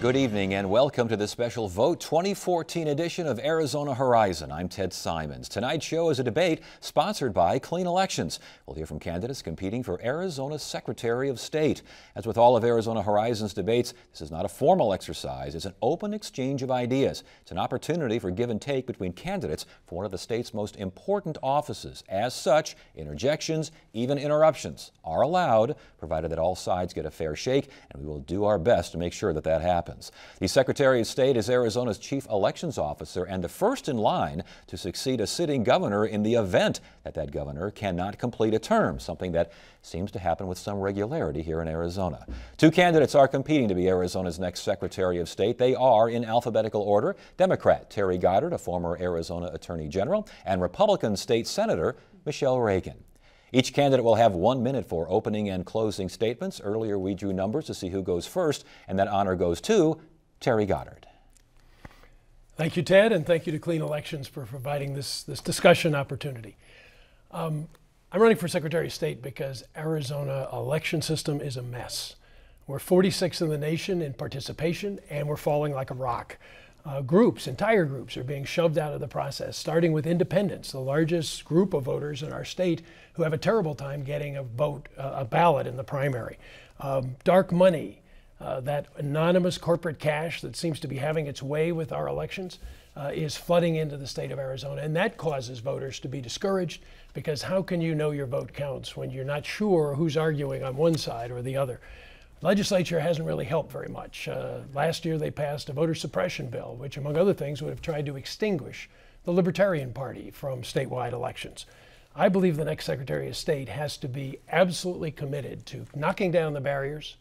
Good evening and welcome to the special Vote 2014 edition of Arizona Horizon. I'm Ted Simons. Tonight's show is a debate sponsored by Clean Elections. We'll hear from candidates competing for Arizona's Secretary of State. As with all of Arizona Horizon's debates, this is not a formal exercise. It's an open exchange of ideas. It's an opportunity for give and take between candidates for one of the state's most important offices. As such, interjections, even interruptions, are allowed, provided that all sides get a fair shake, and we will do our best to make sure that that happens happens. The Secretary of State is Arizona's chief elections officer and the first in line to succeed a sitting governor in the event that that governor cannot complete a term, something that seems to happen with some regularity here in Arizona. Two candidates are competing to be Arizona's next Secretary of State. They are, in alphabetical order, Democrat Terry Goddard, a former Arizona Attorney General, and Republican State Senator Michele Reagan. Each candidate will have one minute for opening and closing statements. Earlier, we drew numbers to see who goes first, and that honor goes to Terry Goddard. Thank you, Ted, and thank you to Clean Elections for providing this, this discussion opportunity. Um, I'm running for Secretary of State because Arizona election system is a mess. We're 46th in the nation in participation, and we're falling like a rock uh, groups, entire groups, are being shoved out of the process, starting with independents, the largest group of voters in our state who have a terrible time getting a vote, uh, a ballot in the primary. Um, dark money, uh, that anonymous corporate cash that seems to be having its way with our elections, uh, is flooding into the state of Arizona. And that causes voters to be discouraged because how can you know your vote counts when you're not sure who's arguing on one side or the other? Legislature hasn't really helped very much. Uh, last year they passed a voter suppression bill, which, among other things, would have tried to extinguish the Libertarian Party from statewide elections. I believe the next Secretary of State has to be absolutely committed to knocking down the barriers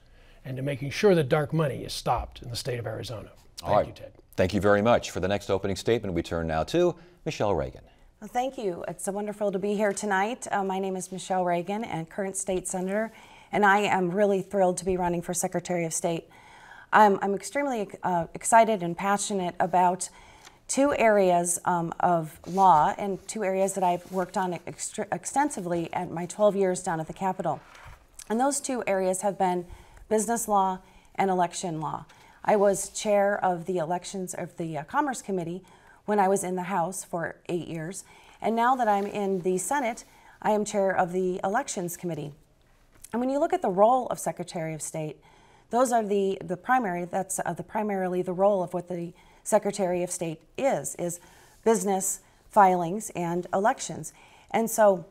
and to making sure that dark money is stopped in the state of Arizona. Thank All right. you, Ted. Thank you very much. For the next opening statement, we turn now to Michele Reagan. Well, thank you. It's wonderful to be here tonight. Uh, my name is Michele Reagan and current state senator and I am really thrilled to be running for Secretary of State. I'm, I'm extremely uh, excited and passionate about two areas um, of law and two areas that I've worked on ext extensively at my 12 years down at the Capitol. And those two areas have been business law and election law. I was chair of the elections of the uh, Commerce Committee when I was in the House for eight years. And now that I'm in the Senate, I am chair of the Elections Committee. And when you look at the role of Secretary of State, those are the, the primary, that's uh, the primarily the role of what the Secretary of State is, is business, filings, and elections. And so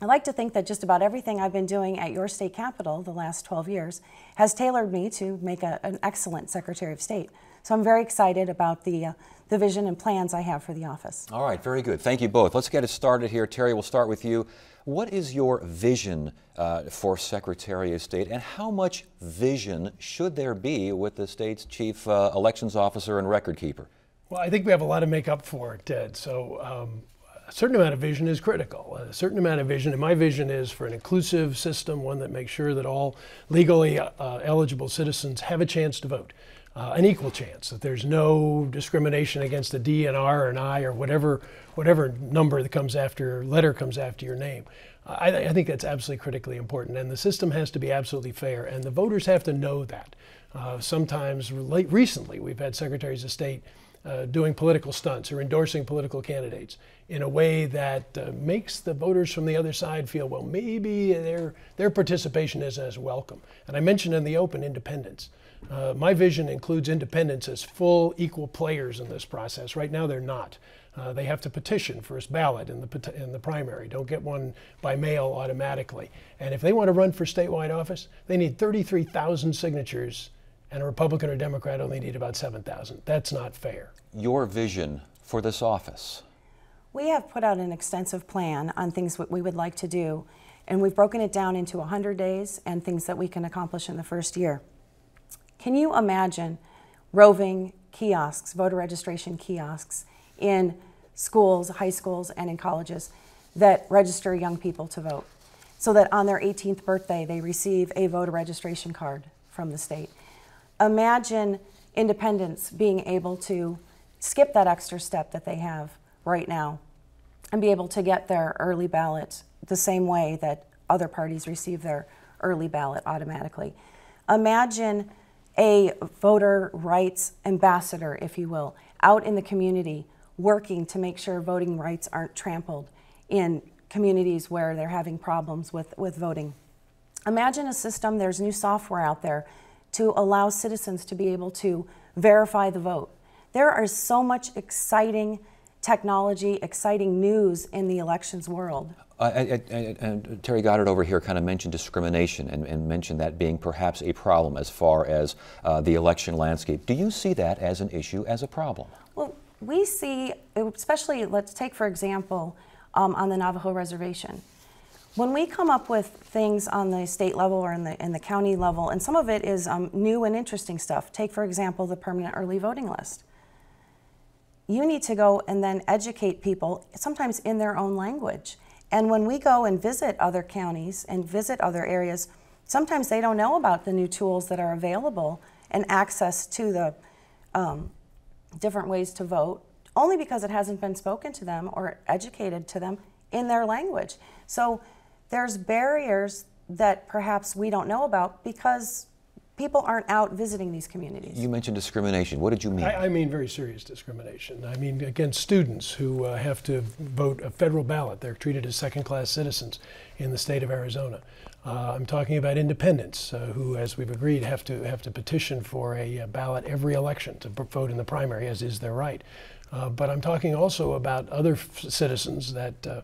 I like to think that just about everything I've been doing at your state capital the last 12 years has tailored me to make a, an excellent Secretary of State. So I'm very excited about the, uh, the vision and plans I have for the office. All right, very good. Thank you both. Let's get it started here. Terry, we'll start with you. What is your vision uh, for Secretary of State, and how much vision should there be with the state's chief uh, elections officer and record keeper? Well, I think we have a lot to make up for, Ted. So um, a certain amount of vision is critical. A certain amount of vision, and my vision is for an inclusive system, one that makes sure that all legally uh, eligible citizens have a chance to vote. Uh, an equal chance that there's no discrimination against a D and R and I or whatever whatever number that comes after letter comes after your name. I, I, think that's absolutely critically important, and the system has to be absolutely fair, and the voters have to know that. Uh, sometimes, late, recently, we've had secretaries of state uh, doing political stunts or endorsing political candidates in a way that uh, makes the voters from the other side feel, well, maybe their, their participation isn't as welcome. And I mentioned in the open independence. Uh, my vision includes independents as full equal players in this process. Right now, they're not. Uh, they have to petition for a ballot in the, in the primary. Don't get one by mail automatically. And if they want to run for statewide office, they need 33,000 signatures, and a Republican or Democrat only need about 7,000. That's not fair. Your vision for this office? We have put out an extensive plan on things that we would like to do, and we've broken it down into 100 days and things that we can accomplish in the first year. Can you imagine roving kiosks, voter registration kiosks, in schools, high schools, and in colleges that register young people to vote so that on their 18th birthday they receive a voter registration card from the state. Imagine independents being able to skip that extra step that they have right now and be able to get their early ballot the same way that other parties receive their early ballot automatically. Imagine a voter rights ambassador, if you will, out in the community working to make sure voting rights aren't trampled in communities where they're having problems with, with voting. Imagine a system, there's new software out there to allow citizens to be able to verify the vote. There is so much exciting technology, exciting news in the elections world. Uh, and Terry Goddard over here kind of mentioned discrimination and, and, mentioned that being perhaps a problem as far as uh, the election landscape. Do you see that as an issue, as a problem? Well, we see, especially, let's take for example, um, on the Navajo reservation. When we come up with things on the state level or in the, in the county level, and some of it is um, new and interesting stuff, take for example the permanent early voting list. You need to go and then educate people, sometimes in their own language. And when we go and visit other counties and visit other areas, sometimes they don't know about the new tools that are available and access to the um, different ways to vote, only because it hasn't been spoken to them or educated to them in their language. So there's barriers that perhaps we don't know about because people aren't out visiting these communities. You mentioned discrimination. What did you mean? I, I mean very serious discrimination. I mean against students who uh, have to vote a federal ballot. They're treated as second class citizens in the state of Arizona. Uh, I'm talking about independents uh, who, as we've agreed, have to have to petition for a, a ballot every election to vote in the primary, as is their right. Uh, but I'm talking also about other citizens that uh,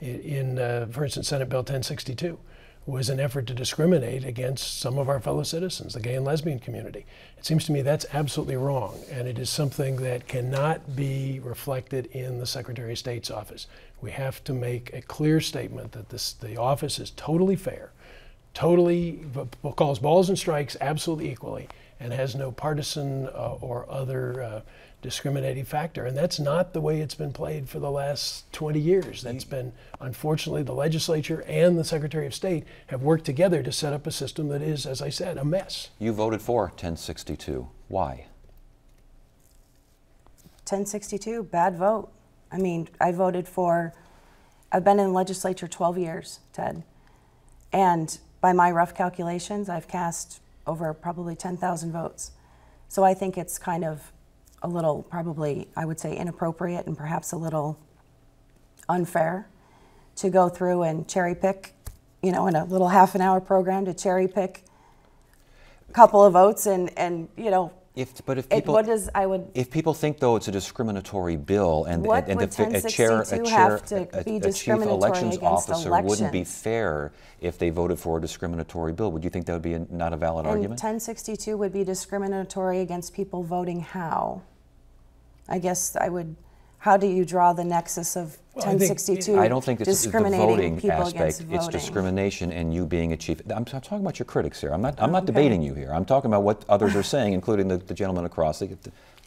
in, uh, for instance, Senate Bill 1062 was an effort to discriminate against some of our fellow citizens, the gay and lesbian community. It seems to me that's absolutely wrong, and it is something that cannot be reflected in the Secretary of State's office. We have to make a clear statement that this, the office is totally fair, totally calls balls and strikes absolutely equally, and has no partisan uh, or other uh, discriminating factor. And that's not the way it's been played for the last 20 years. That's been, unfortunately, the legislature and the Secretary of State have worked together to set up a system that is, as I said, a mess. You voted for 1062. Why? 1062, bad vote. I mean, I voted for, I've been in the legislature 12 years, Ted. And by my rough calculations, I've cast over probably 10,000 votes. So I think it's kind of a little, probably, I would say, inappropriate and perhaps a little unfair to go through and cherry pick, you know, in a little half an hour program to cherry pick a couple of votes and, and you know, if, but if people, it, what does I would if people think though it's a discriminatory bill and what and, and the, a chair a chair a, a, a chief elections officer elections. wouldn't be fair if they voted for a discriminatory bill, would you think that would be a, not a valid and argument? 1062 would be discriminatory against people voting how? I guess I would. How do you draw the nexus of well, 1062? I don't think it's discriminating the voting people aspect. Voting. It's discrimination and you being a chief. I'm, I'm, talking about your critics here. I'm not. I'm not okay. debating you here. I'm talking about what others are saying, including the, the gentleman across. The,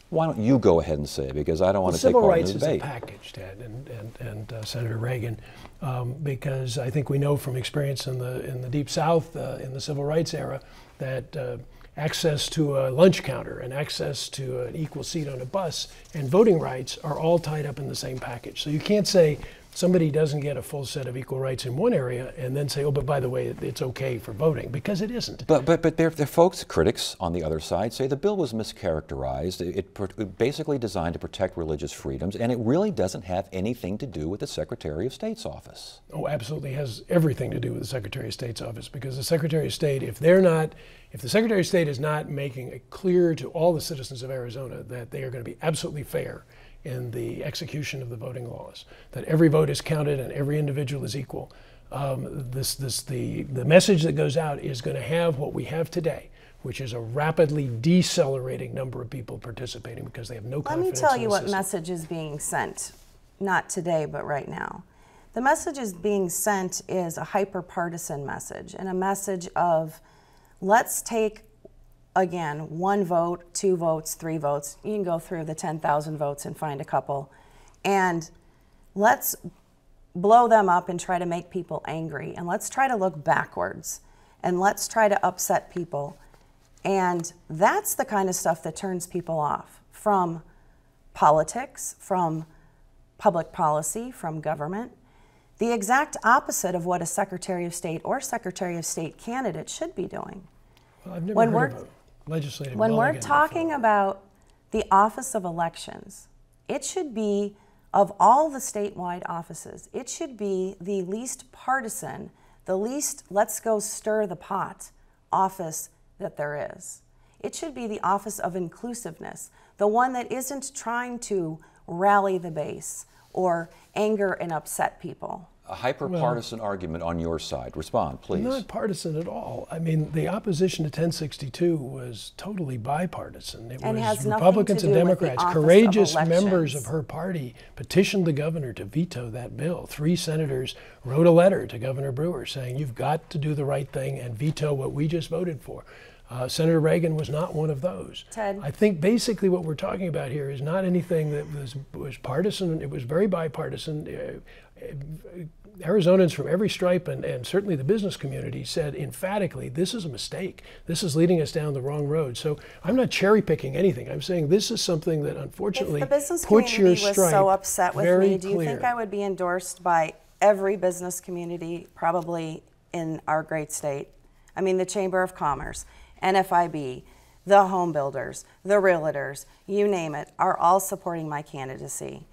why don't you go ahead and say? Because I don't well, want to take part in the debate. Civil rights is a package, Ted, and, and, and uh, Senator Reagan, um, because I think we know from experience in the in the Deep South uh, in the civil rights era that. Uh, access to a lunch counter and access to an equal seat on a bus and voting rights are all tied up in the same package. So you can't say somebody doesn't get a full set of equal rights in one area and then say, oh, but by the way, it's okay for voting, because it isn't. But, but, but there, there folks, critics on the other side, say the bill was mischaracterized. It, it basically designed to protect religious freedoms, and it really doesn't have anything to do with the Secretary of State's office. Oh, absolutely has everything to do with the Secretary of State's office, because the Secretary of State, if they're not, if the Secretary of State is not making it clear to all the citizens of Arizona that they are going to be absolutely fair in the execution of the voting laws, that every vote is counted and every individual is equal. Um, this, this, the, the message that goes out is going to have what we have today, which is a rapidly decelerating number of people participating because they have no confidence. Let me tell you what system. message is being sent, not today, but right now. The message is being sent is a hyper partisan message and a message of let's take again, one vote, two votes, three votes. You can go through the 10,000 votes and find a couple. And let's blow them up and try to make people angry. And let's try to look backwards. And let's try to upset people. And that's the kind of stuff that turns people off from politics, from public policy, from government. The exact opposite of what a Secretary of State or Secretary of State candidate should be doing. Well, I've never when heard of Legislative When we're talking before. about the Office of Elections, it should be, of all the statewide offices, it should be the least partisan, the least let's go stir the pot office that there is. It should be the Office of Inclusiveness, the one that isn't trying to rally the base or anger and upset people. A hyper-partisan argument on your side. Respond, please. Not partisan at all. I mean, the opposition to 1062 was totally bipartisan. It And was Republicans and do with the Democrats. Office of Courageous members of her party petitioned the governor to veto that bill. Three senators wrote a letter to Governor Brewer saying, You've got to do the right thing and veto what we just voted for. Uh, Senator Reagan was not one of those. Ted. I think basically what we're talking about here is not anything that was, was partisan. It was very bipartisan. Arizonans from every stripe and, and certainly the business community said emphatically, this is a mistake. This is leading us down the wrong road. So I'm not cherry picking anything. I'm saying this is something that unfortunately If the business puts your community was so upset with me, do you clear. think I would be endorsed by every business community probably in our great state? I mean, the Chamber of Commerce, NFIB, the home builders, the realtors, you name it, are all supporting my candidacy.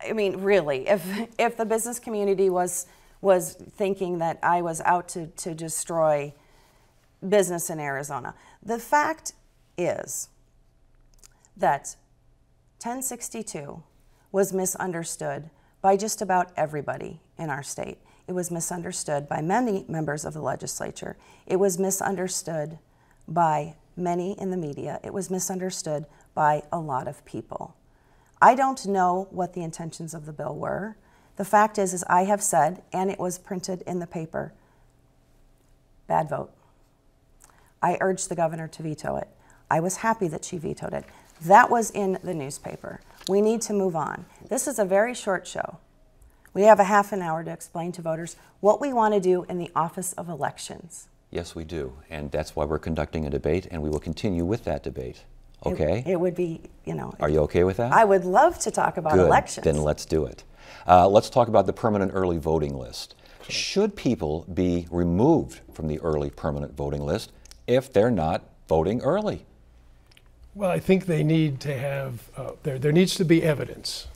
I mean, really, if if the business community was was thinking that I was out to, to destroy business in Arizona, the fact is that 1062 was misunderstood by just about everybody in our state. It was misunderstood by many members of the legislature. It was misunderstood by many in the media. It was misunderstood by a lot of people. I don't know what the intentions of the bill were. The fact is as I have said and it was printed in the paper bad vote. I urged the governor to veto it. I was happy that she vetoed it. That was in the newspaper. We need to move on. This is a very short show. We have a half an hour to explain to voters what we want to do in the Office of Elections. Yes, we do. And that's why we're conducting a debate, and we will continue with that debate. It- Okay? It, would be, you know. Are you okay with that? I would love to talk about Good. elections. Then let's do it. Uh, let's talk about the permanent early voting list. Should people be removed from the early permanent voting list if they're not voting early? Well, I think they need to have, uh, there, there needs to be evidence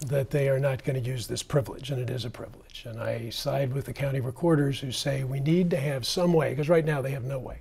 that they are not going to use this privilege, and it is a privilege. And I side with the county recorders who say we need to have some way, because right now they have no way,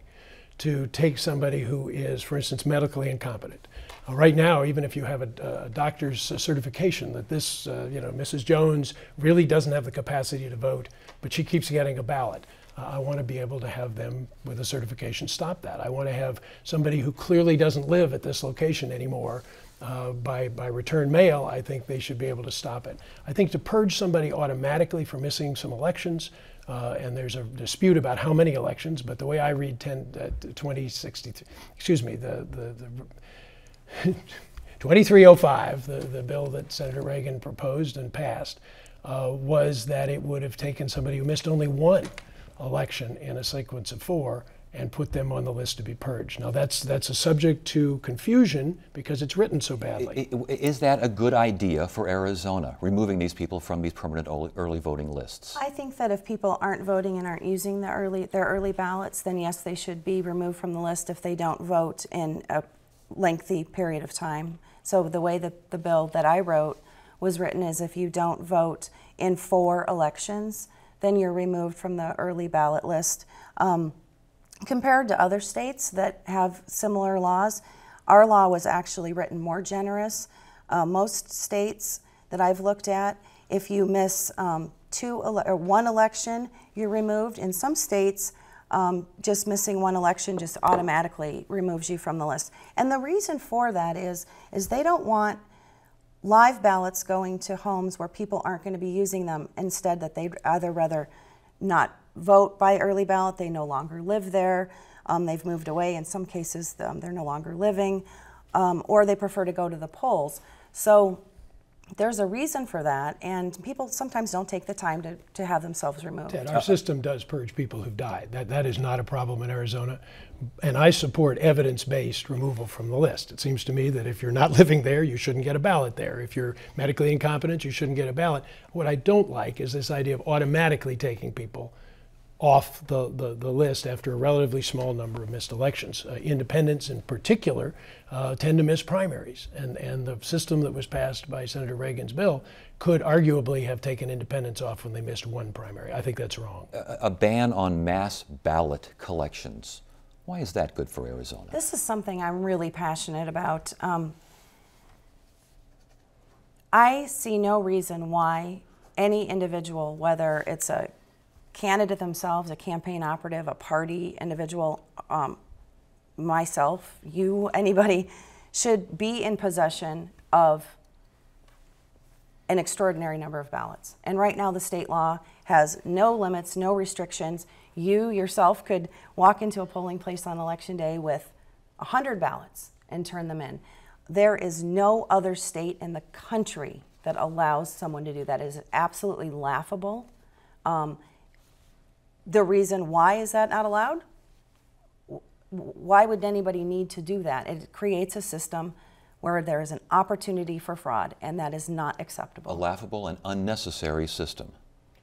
to take somebody who is, for instance, medically incompetent. Uh, right now, even if you have a, a doctor's certification that this, uh, you know, Mrs. Jones really doesn't have the capacity to vote, but she keeps getting a ballot. Uh, I want to be able to have them with a certification stop that. I want to have somebody who clearly doesn't live at this location anymore. Uh, by, by return mail, I think they should be able to stop it. I think to purge somebody automatically for missing some elections, uh, and there's a dispute about how many elections, but the way I read 10, uh, 2063, excuse me, the, the, the 2305, the, the bill that Senator Reagan proposed and passed, uh, was that it would have taken somebody who missed only one election in a sequence of four and put them on the list to be purged. Now that's that's a subject to confusion because it's written so badly. I- i- Is that a good idea for Arizona, removing these people from these permanent early- early voting lists? I think that if people aren't voting and aren't using the early, their early ballots, then yes, they should be removed from the list if they don't vote in a lengthy period of time. So the way that the bill that I wrote was written is if you don't vote in four elections, then you're removed from the early ballot list. Um, compared to other states that have similar laws, our law was actually written more generous. Uh, most states that I've looked at, if you miss um, two or one election, you're removed. In some states, um, just missing one election just automatically removes you from the list. And the reason for that is, is they don't want live ballots going to homes where people aren't going to be using them. Instead, that they'd either rather not vote by early ballot, they no longer live there, um, they've moved away. In some cases, um, they're no longer living, um, or they prefer to go to the polls. So there's a reason for that, and people sometimes don't take the time to, to have themselves removed. Ted, our system does purge people who've died. That, that is not a problem in Arizona. And I support evidence based removal from the list. It seems to me that if you're not living there, you shouldn't get a ballot there. If you're medically incompetent, you shouldn't get a ballot. What I don't like is this idea of automatically taking people off the, the, the, list after a relatively small number of missed elections. Uh, independents, in particular, uh, tend to miss primaries, and, and the system that was passed by Senator Reagan's bill could arguably have taken independents off when they missed one primary. I think that's wrong. A, a ban on mass ballot collections. Why is that good for Arizona? This is something I'm really passionate about. Um, I see no reason why any individual, whether it's a candidate themselves, a campaign operative, a party individual, um, myself, you, anybody, should be in possession of an extraordinary number of ballots. And right now, the state law has no limits, no restrictions. You yourself could walk into a polling place on election day with 100 ballots and turn them in. There is no other state in the country that allows someone to do that. It is absolutely laughable. Um, the reason why is that not allowed? Why would anybody need to do that? It creates a system where there is an opportunity for fraud, and that is not acceptable. A laughable and unnecessary system.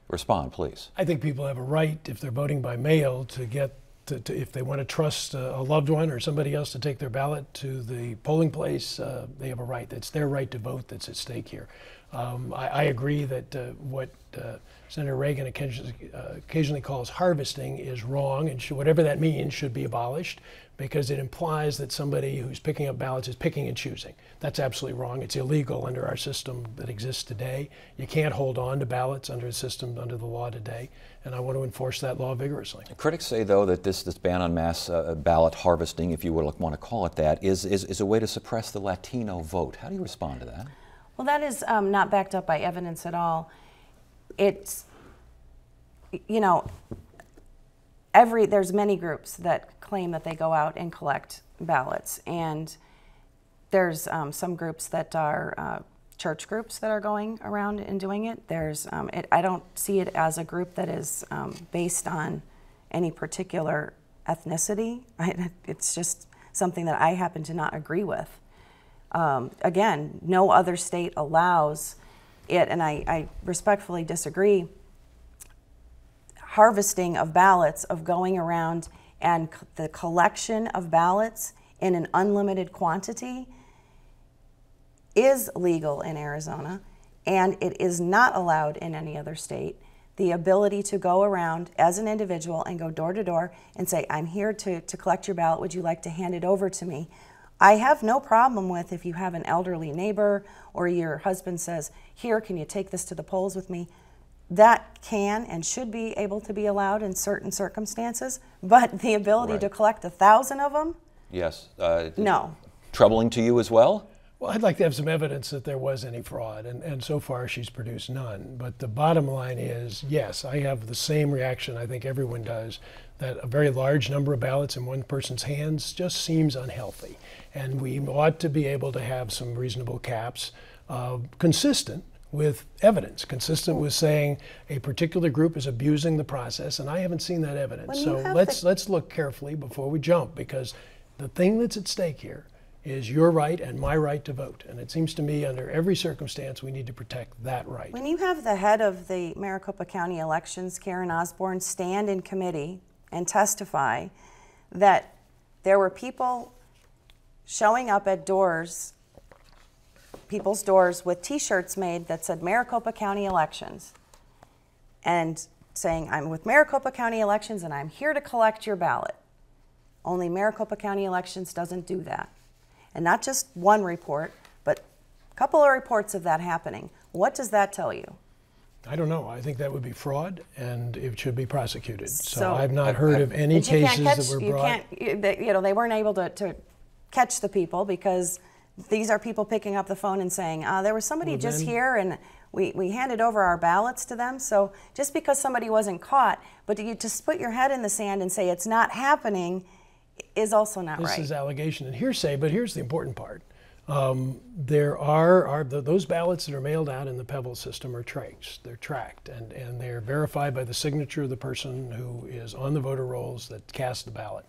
Respond, please. I think people have a right, if they're voting by mail, to get to, to, if they want to trust a, a, loved one or somebody else to take their ballot to the polling place, uh, they have a right. It's their right to vote that's at stake here. Um, I, I, agree that uh, what uh, Senator Reagan occasionally, uh, calls harvesting is wrong, and should, whatever that means should be abolished because it implies that somebody who's picking up ballots is picking and choosing. That's absolutely wrong. It's illegal under our system that exists today. You can't hold on to ballots under the system, under the law today, and I want to enforce that law vigorously. Critics say, though, that this, this ban on mass uh, ballot harvesting, if you would want to call it that, is, is, is a way to suppress the Latino vote. How do you respond to that? Well, that is um, not backed up by evidence at all. It's, you know, every there's many groups that claim that they go out and collect ballots, and there's um, some groups that are uh, church groups that are going around and doing it. There's um, it, I don't see it as a group that is um, based on any particular ethnicity. I, it's just something that I happen to not agree with. Um, again, no other state allows it, and I, I respectfully disagree. Harvesting of ballots, of going around and the collection of ballots in an unlimited quantity is legal in Arizona, and it is not allowed in any other state. The ability to go around as an individual and go door to door and say, I'm here to, to collect your ballot. Would you like to hand it over to me? I have no problem with if you have an elderly neighbor or your husband says, Here, can you take this to the polls with me? That can and should be able to be allowed in certain circumstances, but the ability right. to collect a thousand of them? Yes. Uh, no. Troubling to you as well? Well, I'd like to have some evidence that there was any fraud, and, and so far she's produced none. But the bottom line is yes, I have the same reaction I think everyone does that a very large number of ballots in one person's hands just seems unhealthy. And we ought to be able to have some reasonable caps uh, consistent with evidence, consistent with saying a particular group is abusing the process, and I haven't seen that evidence. So let's let's look carefully before we jump, because the thing that's at stake here is your right and my right to vote. And it seems to me, under every circumstance, we need to protect that right. When you have the head of the Maricopa County elections, Karen Osborne, stand in committee and testify that there were people showing up at doors, people's doors, with t shirts made that said Maricopa County elections and saying, I'm with Maricopa County elections and I'm here to collect your ballot. Only Maricopa County elections doesn't do that and not just one report, but a couple of reports of that happening. What does that tell you? I don't know. I think that would be fraud, and it should be prosecuted. So, so I've not heard of any cases catch, that were brought. You can't, you know, they weren't able to, to catch the people because these are people picking up the phone and saying, uh, there was somebody well, just then, here and we, we handed over our ballots to them. So just because somebody wasn't caught, but to, you just put your head in the sand and say it's not happening is also not this right. This is allegation and hearsay, but here's the important part. Um, there are, are the, those ballots that are mailed out in the PEVL system are traced. They're tracked and, and they're verified by the signature of the person who is on the voter rolls that cast the ballot.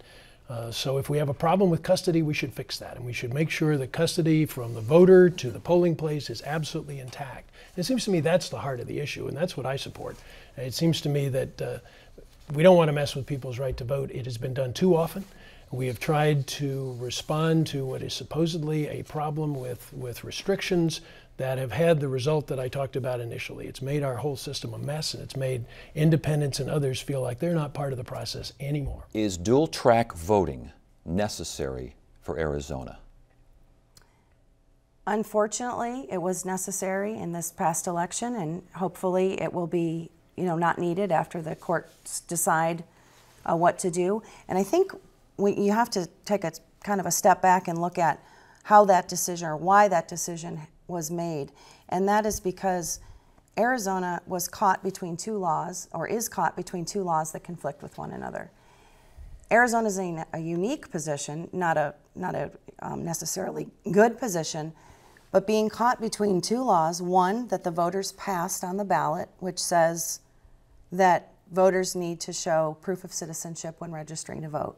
Uh, so if we have a problem with custody, we should fix that, and we should make sure that custody from the voter to the polling place is absolutely intact. And it seems to me that's the heart of the issue, and that's what I support. It seems to me that uh, we don't want to mess with people's right to vote. It has been done too often. We have tried to respond to what is supposedly a problem with, with restrictions that have had the result that I talked about initially. It's made our whole system a mess and it's made independents and others feel like they're not part of the process anymore. Is dual track voting necessary for Arizona? Unfortunately, it was necessary in this past election, and hopefully it will be, you know, not needed after the courts decide uh, what to do. And I think we, you have to take a kind of a step back and look at how that decision or why that decision was made. And that is because Arizona was caught between two laws, or is caught between two laws that conflict with one another. Arizona is in a unique position, not a, not a um, necessarily good position, but being caught between two laws one that the voters passed on the ballot, which says that voters need to show proof of citizenship when registering to vote,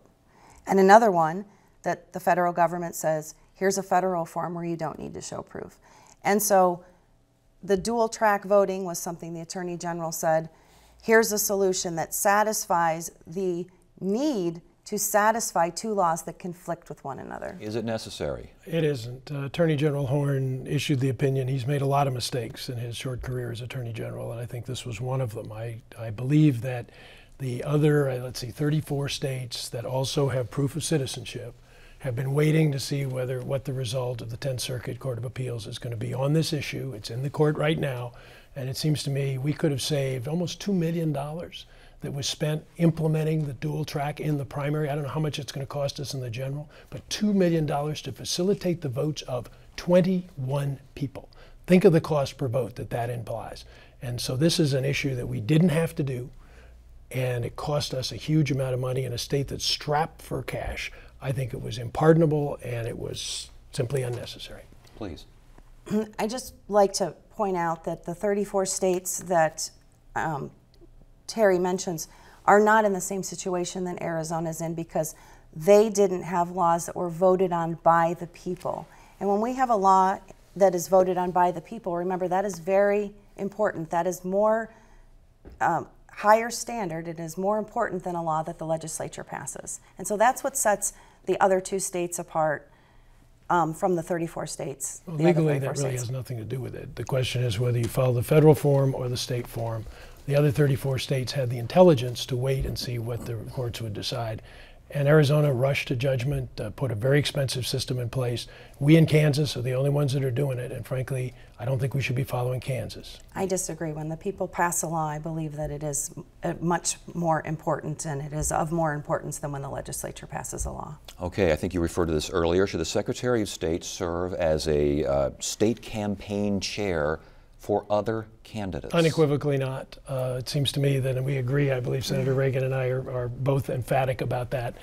and another one that the federal government says here's a federal form where you don't need to show proof. And so the dual track voting was something the Attorney General said here's a solution that satisfies the need to satisfy two laws that conflict with one another. Is it necessary? It isn't. Uh, Attorney General Horne issued the opinion. He's made a lot of mistakes in his short career as Attorney General, and I think this was one of them. I, I believe that the other, uh, let's see, 34 states that also have proof of citizenship have been waiting to see whether what the result of the 10th Circuit Court of Appeals is going to be on this issue. It's in the court right now, and it seems to me we could have saved almost $2 million that was spent implementing the dual track in the primary. I don't know how much it's going to cost us in the general, but $2 million to facilitate the votes of 21 people. Think of the cost per vote that that implies. And so this is an issue that we didn't have to do, and it cost us a huge amount of money in a state that's strapped for cash. I think it was impardonable and it was simply unnecessary. Please. I just like to point out that the 34 states that um, Terry mentions are not in the same situation that Arizona's in because they didn't have laws that were voted on by the people. And when we have a law that is voted on by the people, remember that is very important. That is more um, higher standard. It is more important than a law that the legislature passes. And so that's what sets the other two states apart um, from the 34 states. Well, legally, 34 that really states. has nothing to do with it. The question is whether you follow the federal form or the state form. The other 34 states had the intelligence to wait and see what the courts would decide. And Arizona rushed to judgment, uh, put a very expensive system in place. We in Kansas are the only ones that are doing it, and frankly, I don't think we should be following Kansas. I disagree. When the people pass a law, I believe that it is uh, much more important and it is of more importance than when the legislature passes a law. Okay, I think you referred to this earlier. Should the Secretary of State serve as a uh, state campaign chair for other candidates? Unequivocally not. Uh, it seems to me that, and we agree, I believe Senator Reagan and I are, are both emphatic about that.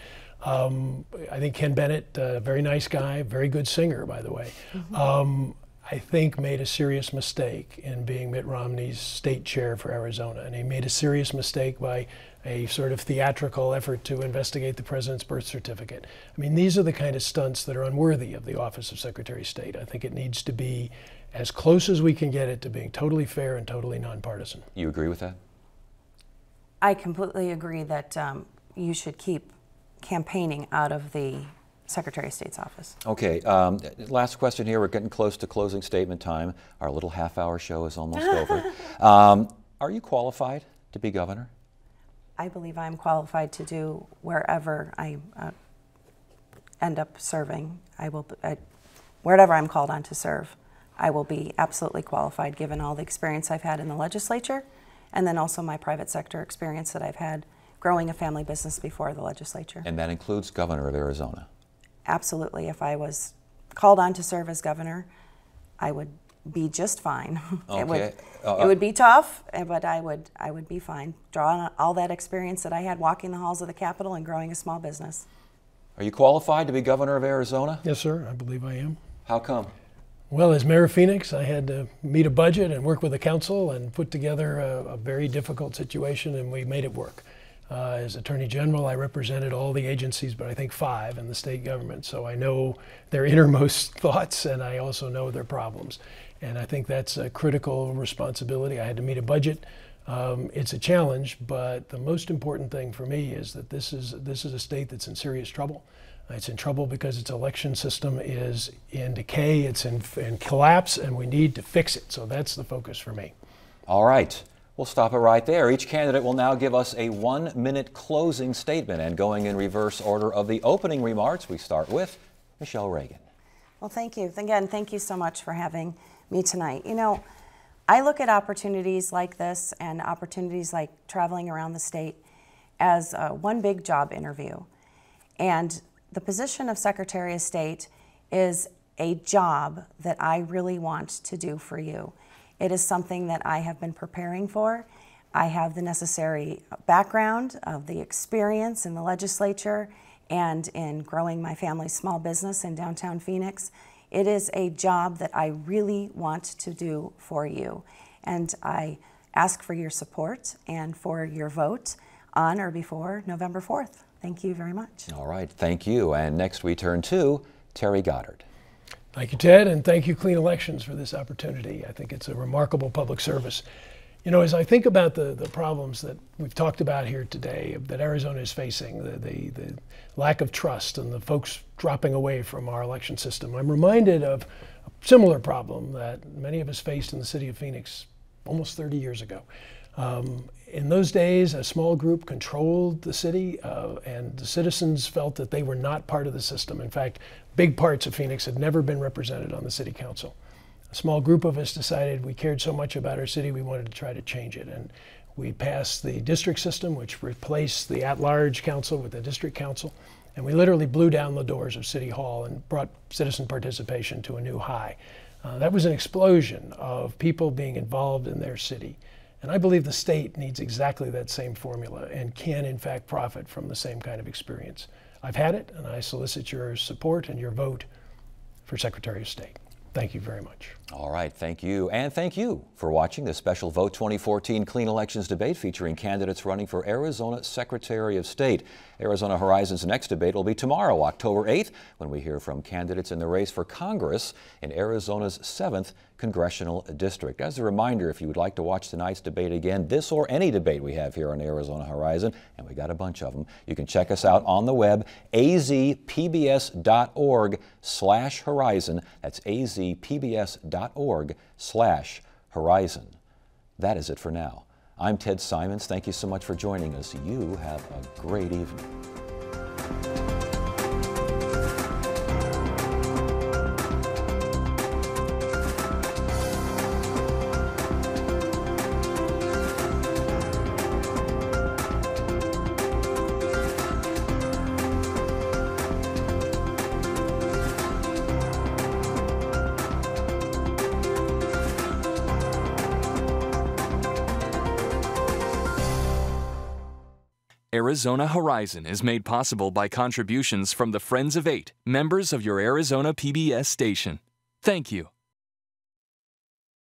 Um, I think Ken Bennett, a very nice guy, very good singer, by the way, um, I think made a serious mistake in being Mitt Romney's state chair for Arizona. And he made a serious mistake by a sort of theatrical effort to investigate the president's birth certificate. I mean, these are the kind of stunts that are unworthy of the office of Secretary of State. I think it needs to be as close as we can get it to being totally fair and totally nonpartisan. You agree with that? I completely agree that um, you should keep campaigning out of the Secretary of State's office. Okay, um, last question here. We're getting close to closing statement time. Our little half hour show is almost over. Um, are you qualified to be governor? I believe I'm qualified to do wherever I uh, end up serving. I will, I, wherever I'm called on to serve, I will be absolutely qualified given all the experience I've had in the legislature and then also my private sector experience that I've had growing a family business before the legislature. And that includes governor of Arizona. Absolutely. If I was called on to serve as governor, I would be just fine. it would Uh, it would be tough, eh, but I would I would be fine. Drawing on all that experience that I had walking the halls of the Capitol and growing a small business. Are you qualified to be governor of Arizona? Yes, sir, I believe I am. How come? Well, as mayor of Phoenix, I had to meet a budget and work with the council and put together a, a very difficult situation, and we made it work. Uh, as Attorney General, I represented all the agencies, but I think five in the state government. So I know their innermost thoughts, and I also know their problems. And I think that's a critical responsibility. I had to meet a budget. Um, it's a challenge, but the most important thing for me is that this is this is a state that's in serious trouble. It's in trouble because its election system is in decay, it's in, in collapse, and we need to fix it. So that's the focus for me. All right. We'll stop it right there. Each candidate will now give us a one minute closing statement. And going in reverse order of the opening remarks, we start with Michele Reagan. Well, thank you. Again, thank you so much for having me tonight. You know, I look at opportunities like this and opportunities like traveling around the state as uh, one big job interview. And the position of Secretary of State is a job that I really want to do for you. It is something that I have been preparing for. I have the necessary background of the experience in the legislature and in growing my family's small business in downtown Phoenix. It is a job that I really want to do for you. And I ask for your support and for your vote on or before November 4th. Thank you very much. All right, thank you. And next we turn to Terry Goddard. Thank you, Ted, and thank you, Clean Elections, for this opportunity. I think it's a remarkable public service. You know, as I think about the, the problems that we've talked about here today, that Arizona is facing, the, the, the lack of trust and the folks dropping away from our election system, I'm reminded of a similar problem that many of us faced in the city of Phoenix almost 30 years ago. Um, in those days, a small group controlled the city, uh, and the citizens felt that they were not part of the system. In fact, big parts of Phoenix had never been represented on the city council. A small group of us decided we cared so much about our city, we wanted to try to change it. And we passed the district system, which replaced the at large council with the district council. And we literally blew down the doors of City Hall and brought citizen participation to a new high. Uh, that was an explosion of people being involved in their city. And I believe the state needs exactly that same formula and can, in fact, profit from the same kind of experience. I've had it, and I solicit your support and your vote for Secretary of State. Thank you very much. All right, thank you. And thank you for watching the special Vote 2014 Clean Elections debate featuring candidates running for Arizona Secretary of State. Arizona Horizon's next debate will be tomorrow, October 8th, when we hear from candidates in the race for Congress in Arizona's 7th Congressional District. As a reminder, if you would like to watch tonight's debate again, this or any debate we have here on Arizona Horizon, and we got a bunch of them, you can check us out on the web, azpbs.org slash horizon. That's azpbs.org slash horizon. That is it for now. I'm Ted Simons. Thank you so much for joining us. You have a great evening. Arizona Horizon is made possible by contributions from the Friends of Eight, members of your Arizona PBS station. Thank you.